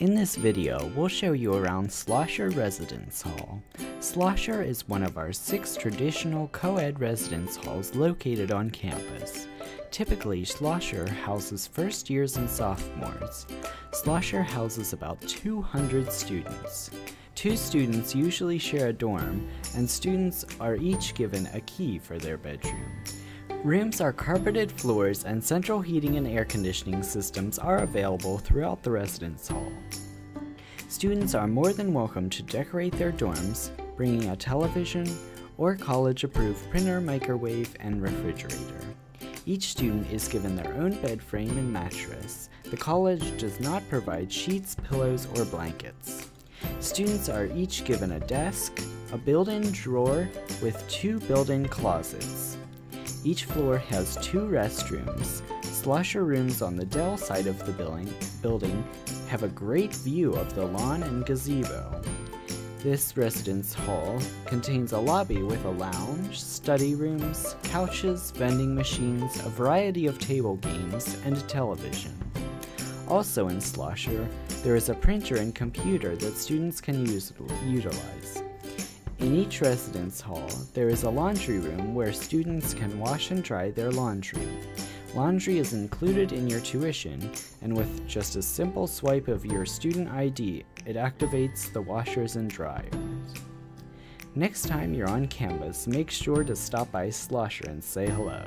In this video, we'll show you around Schlosser Residence Hall. Schlosser is one of our six traditional co-ed residence halls located on campus. Typically, Schlosser houses first years and sophomores. Schlosser houses about 200 students. Two students usually share a dorm, and students are each given a key for their bedroom. Rooms are carpeted floors and central heating and air conditioning systems are available throughout the residence hall. Students are more than welcome to decorate their dorms, bringing a television or college-approved printer, microwave, and refrigerator. Each student is given their own bed frame and mattress. The college does not provide sheets, pillows, or blankets. Students are each given a desk, a built-in drawer with two built-in closets. Each floor has two restrooms. Schlosser rooms on the Dell side of the building, building have a great view of the lawn and gazebo. This residence hall contains a lobby with a lounge, study rooms, couches, vending machines, a variety of table games, and a television. Also in Schlosser, there is a printer and computer that students can use, utilize. In each residence hall, there is a laundry room where students can wash and dry their laundry. Laundry is included in your tuition, and with just a simple swipe of your student ID, it activates the washers and dryers. Next time you're on campus, make sure to stop by Schlosser and say hello.